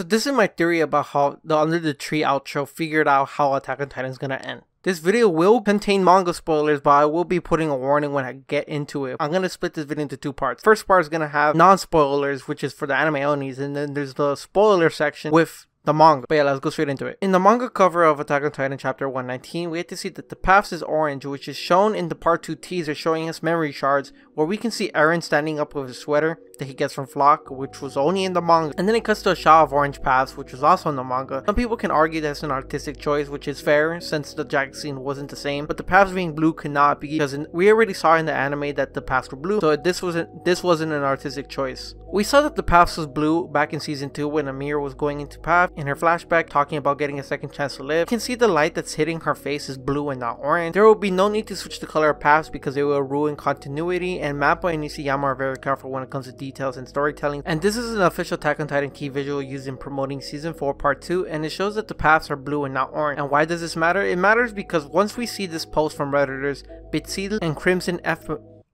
So this is my theory about how the Under the Tree outro figured out how Attack on Titan is gonna end. This video will contain manga spoilers, but I will be putting a warning when I get into it. I'm gonna split this video into two parts. First part is gonna have non-spoilers, which is for the anime onlys, and then there's the spoiler section with the manga. But yeah, let's go straight into it. In the manga cover of Attack on Titan chapter 119, we get to see that the path is orange, which is shown in the part 2 teaser showing us memory shards, where we can see Eren standing up with a sweater that he gets from Floch, which was only in the manga. And then it cuts to a shot of orange paths, which was also in the manga. Some people can argue that's an artistic choice, which is fair, since the jacket scene wasn't the same, but the paths being blue cannot be, because we already saw in the anime that the paths were blue, so this wasn't this wasn't an artistic choice. We saw that the paths was blue back in season 2 when Ymir was going into path in her flashback talking about getting a second chance to live. You can see the light that's hitting her face is blue and not orange. There will be no need to switch the color of paths because it will ruin continuity and Mappa and Isayama are very careful when it comes to details and storytelling. And this is an official Attack on Titan key visual used in promoting season 4 part 2 and it shows that the paths are blue and not orange. And why does this matter? It matters because once we see this post from redditors, Bitseedle and Crimson F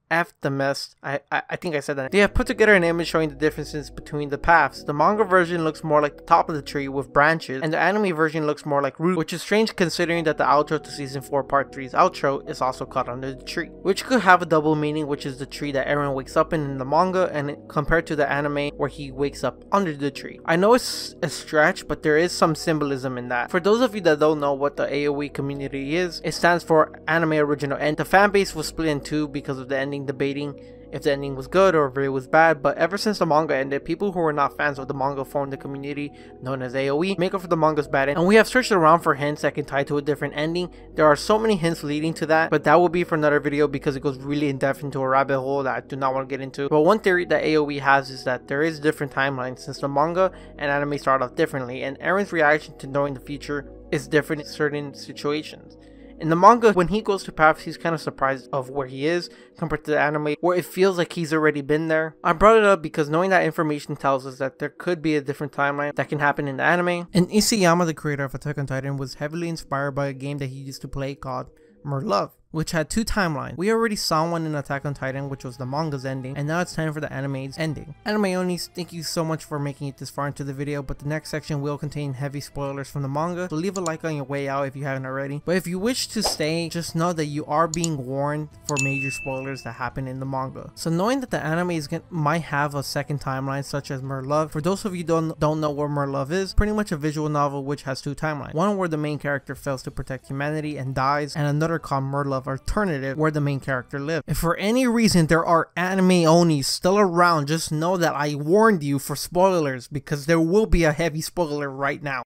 The mess. I, I, I think I said that. They have put together an image showing the differences between the paths. The manga version looks more like the top of the tree with branches, and the anime version looks more like root, which is strange considering that the outro to season 4 part 3's outro is also cut under the tree. Which could have a double meaning, which is the tree that Eren wakes up in in the manga, and compared to the anime where he wakes up under the tree. I know it's a stretch, but there is some symbolism in that. For those of you that don't know what the AoE community is, it stands for Anime Original End. The fanbase was split in two because of the ending debating if the ending was good or if it was bad, but ever since the manga ended, people who were not fans of the manga formed a community known as AoE, make up for the manga's bad end, and we have searched around for hints that can tie to a different ending. There are so many hints leading to that, but that will be for another video because it goes really in depth into a rabbit hole that I do not want to get into. But one theory that AoE has is that there is a different timelines since the manga and anime start off differently, and Eren's reaction to knowing the future is different in certain situations. In the manga, when he goes to Path, he's kind of surprised of where he is compared to the anime, where it feels like he's already been there. I brought it up because knowing that information tells us that there could be a different timeline that can happen in the anime. And Isayama, the creator of Attack on Titan, was heavily inspired by a game that he used to play called Muv-Luv which had two timelines. We already saw one in Attack on Titan, which was the manga's ending, and now it's time for the anime's ending. Anime Onlys, thank you so much for making it this far into the video, but the next section will contain heavy spoilers from the manga, so leave a like on your way out if you haven't already. But if you wish to stay, just know that you are being warned for major spoilers that happen in the manga. So knowing that the anime is gonna, might have a second timeline such as Muv-Luv, for those of you don't don't know what Muv-Luv is, pretty much a visual novel which has two timelines. One where the main character fails to protect humanity and dies, and another called Muv-Luv alternative where the main character lives. If for any reason there are anime onlys still around, just know that I warned you for spoilers because there will be a heavy spoiler right now.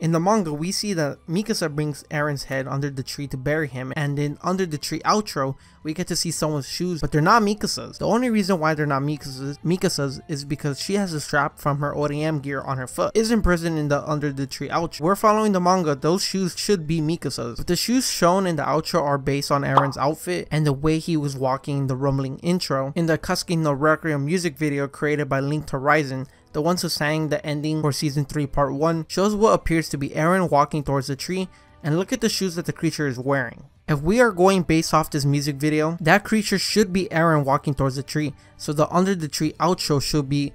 In the manga, we see that Mikasa brings Eren's head under the tree to bury him, and in Under the Tree outro, we get to see someone's shoes, but they're not Mikasa's. The only reason why they're not Mikasa's, Mikasa's is because she has a strap from her ODM gear on her foot. Is imprisoned in the Under the Tree outro. We're following the manga, those shoes should be Mikasa's, but the shoes shown in the outro are based on Eren's outfit and the way he was walking in the rumbling intro. In the Akatsuki no Requiem music video created by Linked Horizon, the ones who sang the ending for season 3 part 1, shows what appears to be Eren walking towards the tree and look at the shoes that the creature is wearing. If we are going based off this music video, that creature should be Eren walking towards the tree, so the under the tree outro should be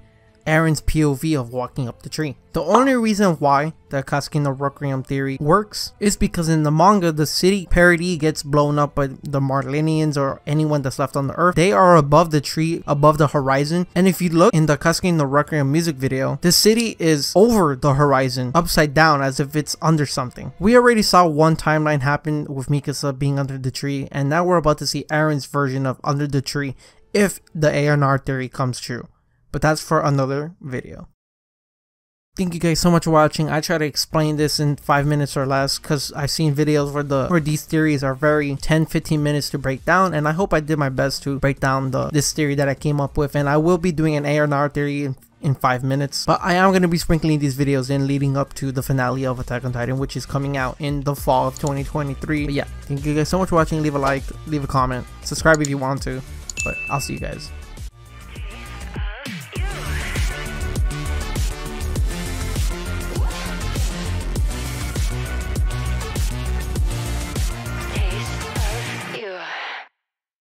Eren's POV of walking up the tree. The only reason why the Akatsuki no Requiem theory works is because in the manga, the city Paradis gets blown up by the Marleyans or anyone that's left on the earth. They are above the tree, above the horizon. And if you look in the Akatsuki no Requiem music video, the city is over the horizon, upside down, as if it's under something. We already saw one timeline happen with Mikasa being under the tree, and now we're about to see Eren's version of under the tree if the ANR theory comes true but that's for another video. Thank you guys so much for watching. I try to explain this in 5 minutes or less because I've seen videos where the where these theories are very 10-15 minutes to break down and I hope I did my best to break down the this theory that I came up with and I will be doing an ANR theory in, in 5 minutes but I am going to be sprinkling these videos in leading up to the finale of Attack on Titan which is coming out in the fall of 2023 but yeah thank you guys so much for watching leave a like leave a comment subscribe if you want to but I'll see you guys